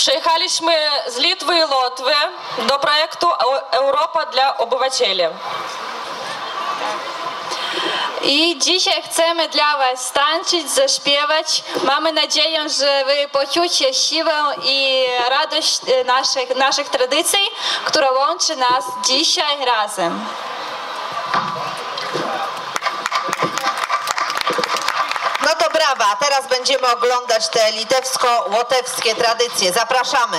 Przyjechaliśmy z Litwy i Łotwy do projektu Europa dla Obywateli. I dzisiaj chcemy dla Was tańczyć, zaśpiewać. Mamy nadzieję, że Wy poczujecie siłę i radość e, naszych, naszych tradycji, która łączy nas dzisiaj razem. a teraz będziemy oglądać te litewsko-łotewskie tradycje. Zapraszamy.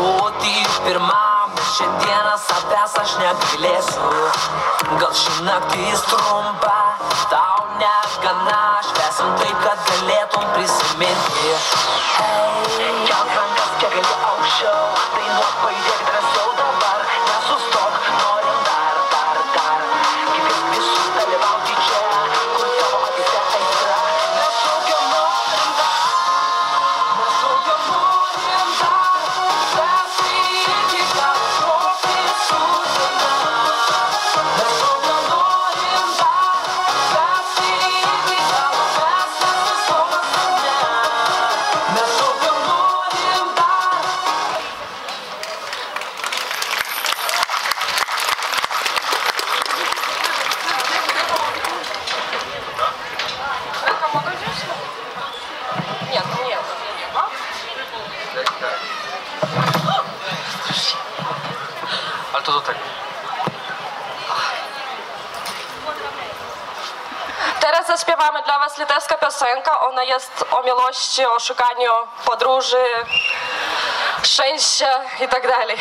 Būti pirmam, šiandieną savęs aš negalėsiu. Gal ši naktis trumpa, tau negana, švesim tai, kad galėtum prisiminti. Hey, kelk rankas, kiek gali aukščiau, tai nuo paidėk drąsiai. miłości, o szukaniu podróży, szczęścia i tak dalej.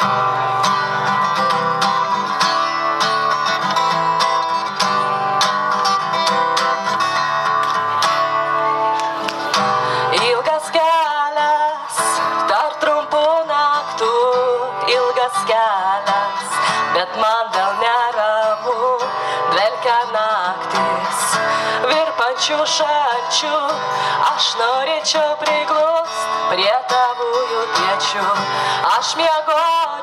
Thank you. шепчу, шепчу, аж на речо приглуст, претовую печу, аж мягко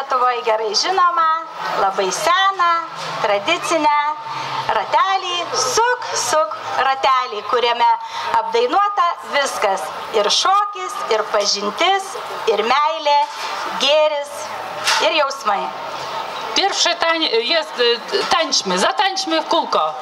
Lietuvoje gerai žinoma, labai seną, tradicinę ratelį, suk, suk ratelį, kuriame apdainuota viskas - ir šokis, ir pažintis, ir meilė, gėris, ir jausmai. Pierwszy tań jest e, tańczmy, zatańczmy w kółko.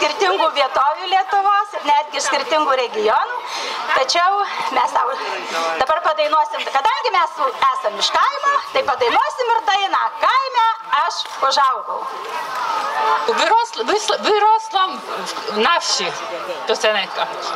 skirtingų vietovių Lietuvos ir netgi iš skirtingų regionų. Tačiau mes tau dabar padainuosim, kadangi mes esam iš kaimo, tai padainuosim ir dainą kaime aš užaugau. Виросла, виросла в Навші, то це найкраще.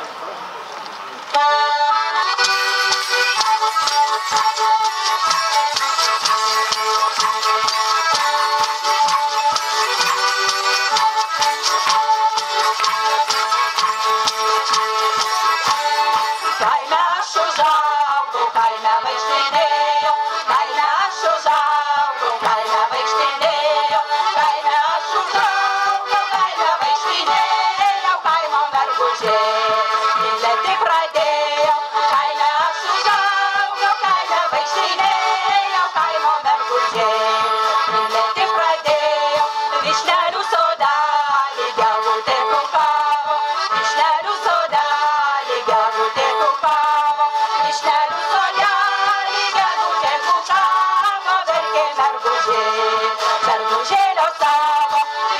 Thanks,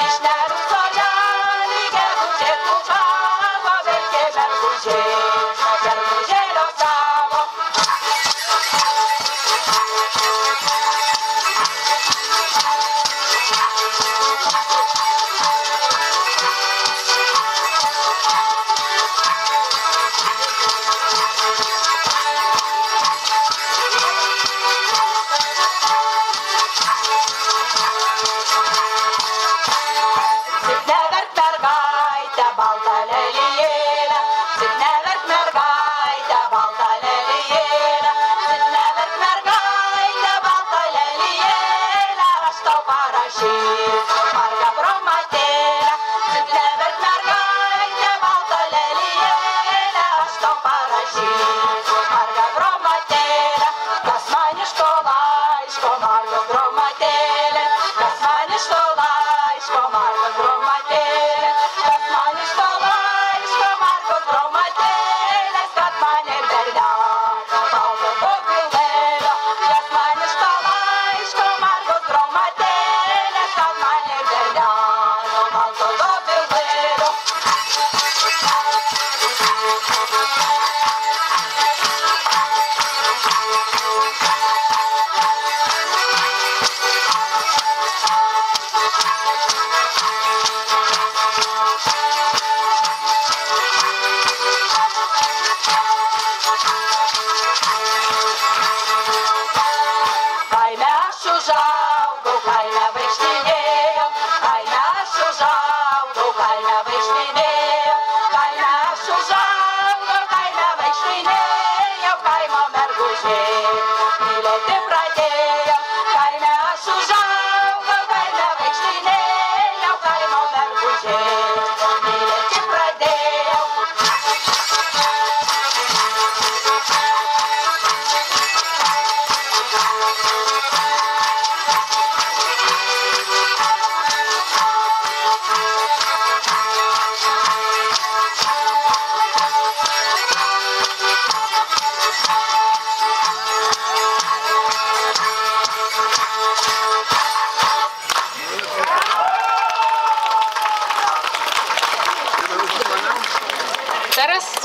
Wish that was for Johnny Gabble, Jet, Papa, Baby, Gabble, Jet.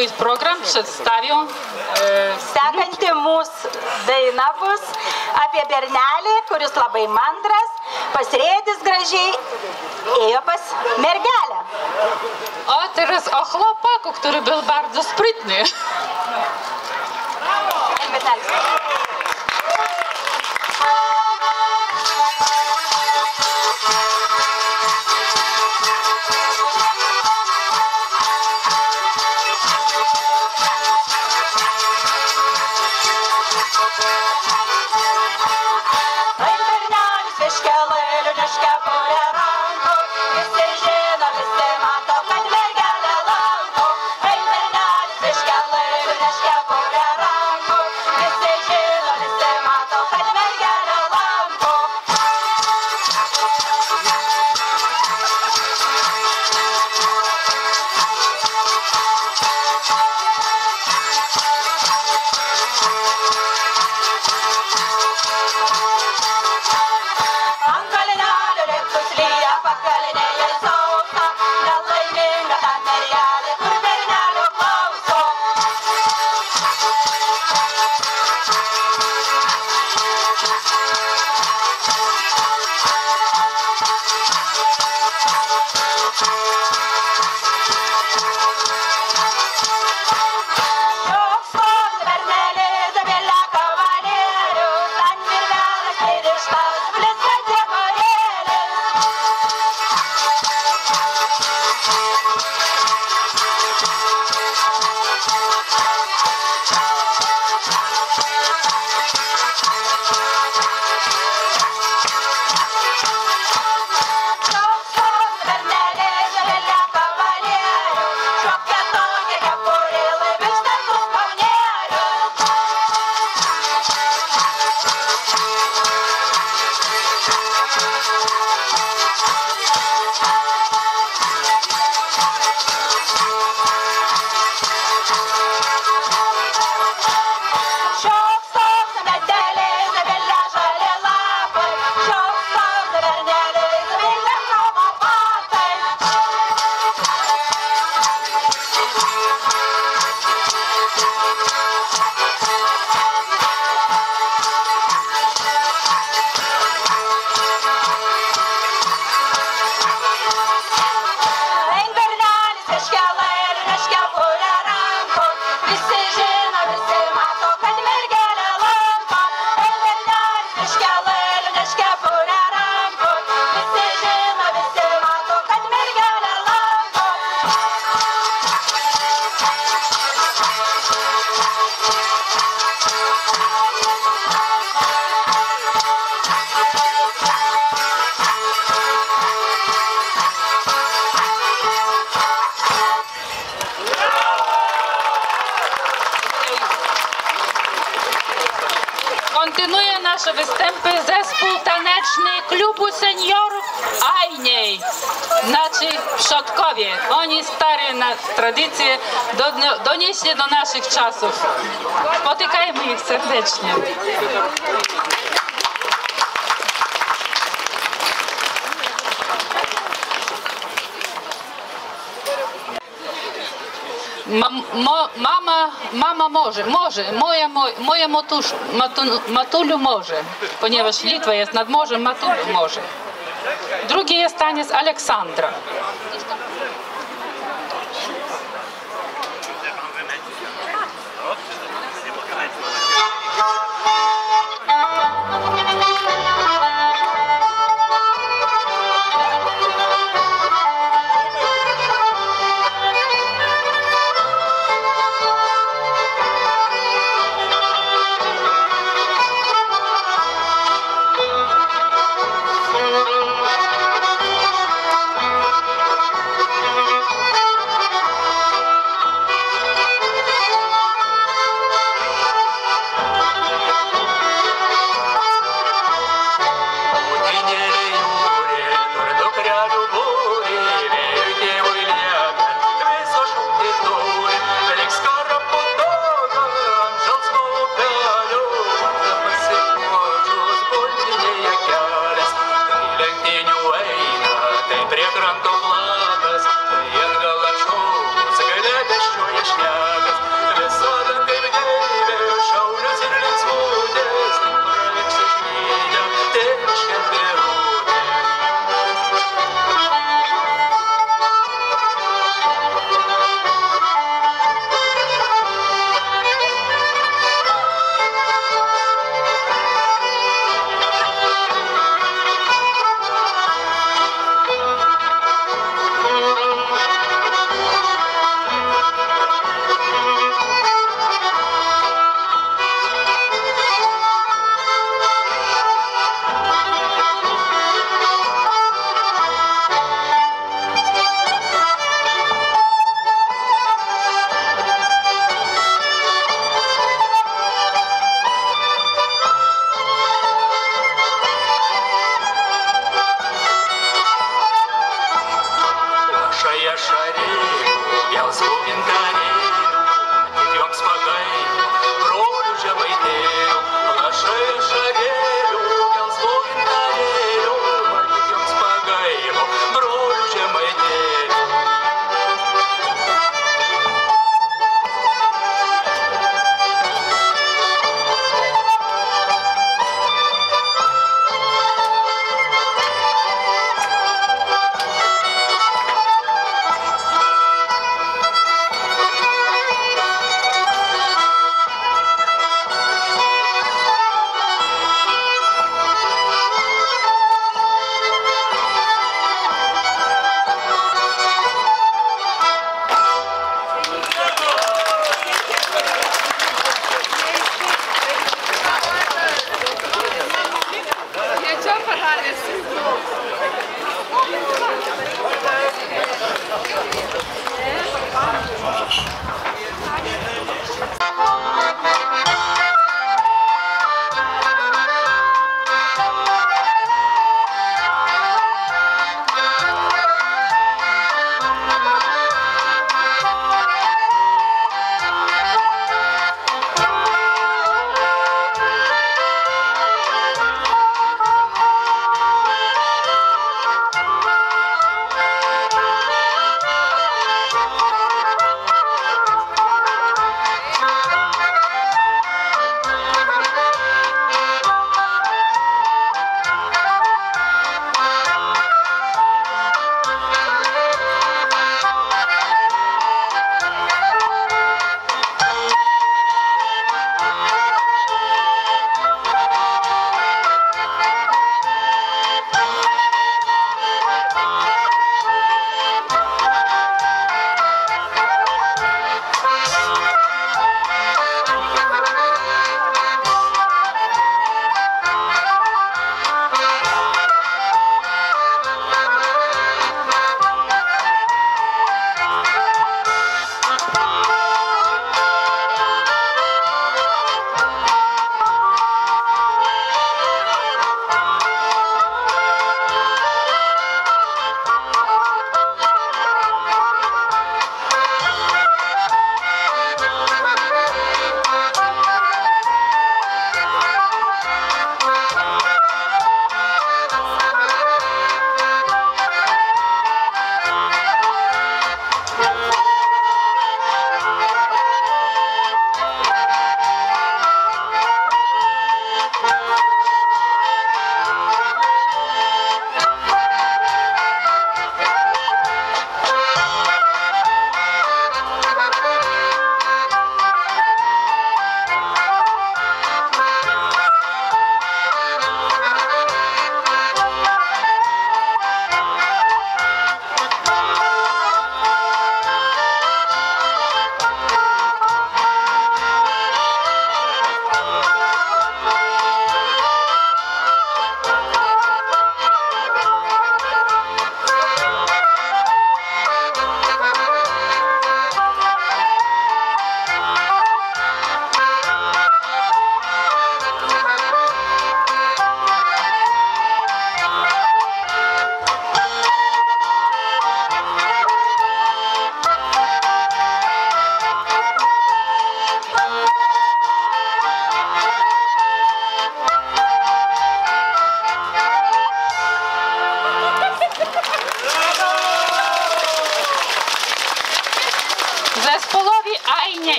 his program, šeštadion. E, Sekanti mūsų daina bus apie bernelį, kuris labai mandras, pasrėdis gražiai, ėjo pas mergelę. O tai yra o chlopaku, kuri bil bardzo sprytny. Brawo! Donieśli do naszych czasów. Spotykajmy ich serdecznie. Mama, mama może, może, moja, mo- moja matusz, matu, Matulu może, ponieważ Litwa jest nad morzem, Matulu może. Drugi jest taniec Aleksandra.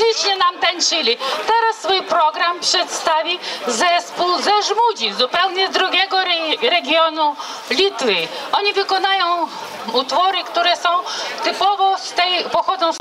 Ślicznie nam tańczyli. Teraz swój program przedstawi zespół ze Żmudzi, zupełnie z drugiego re regionu Litwy. Oni wykonają utwory, które są typowo z tej, pochodzą z...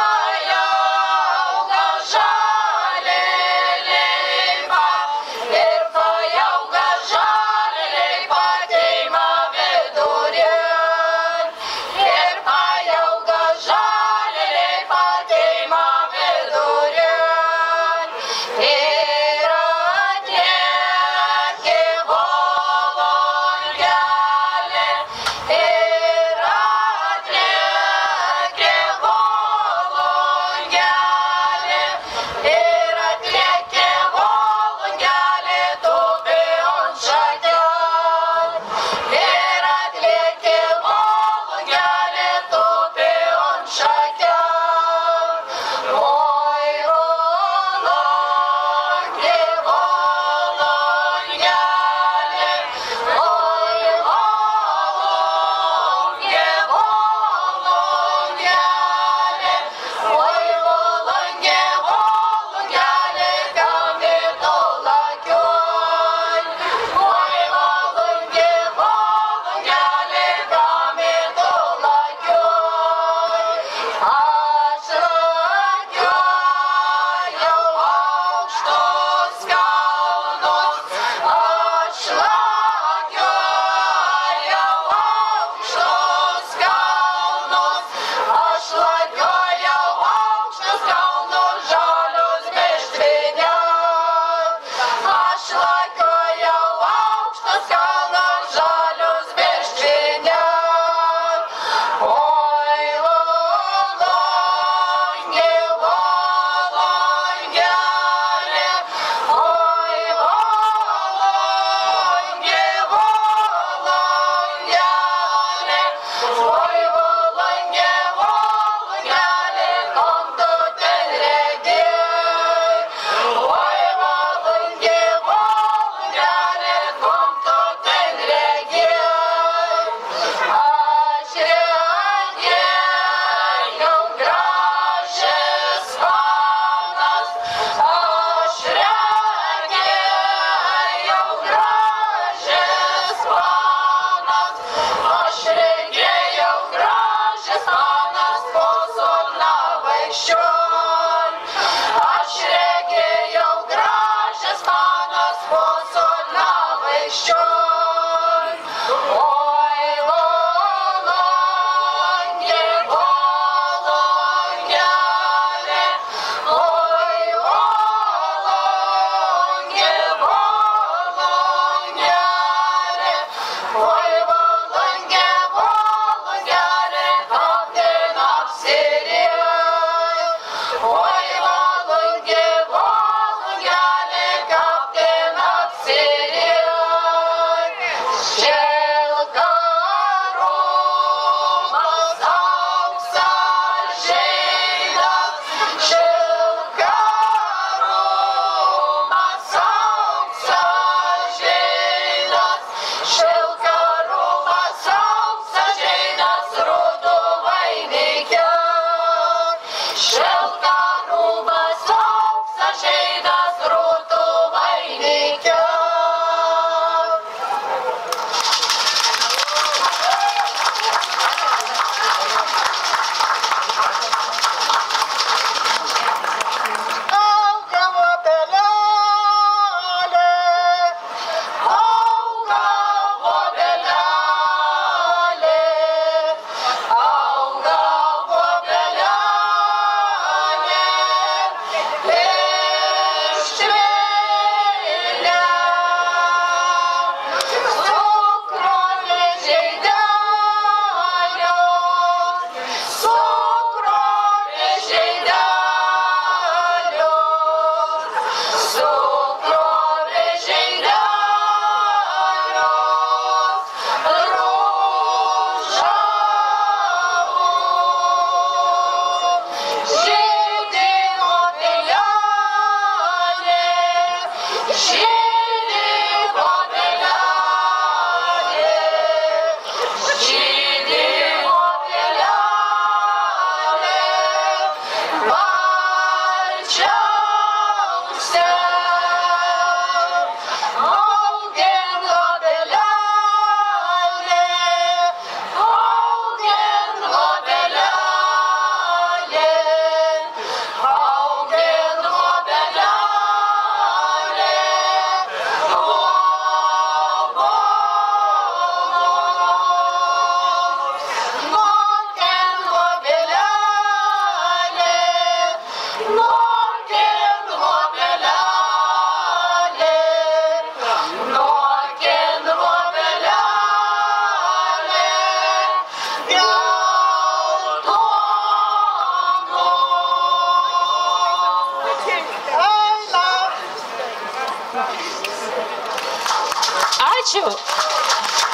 show.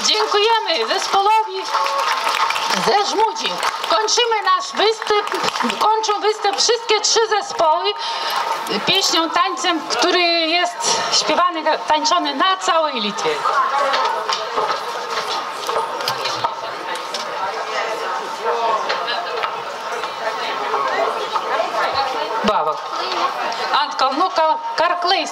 Dziękujemy zespołowi ze Żmudzi. Kończymy nasz występ, kończą występ wszystkie trzy zespoły pieśnią, tańcem, który jest śpiewany, tańczony na całej Litwie. Bavo. Ant kalnų kar- karklais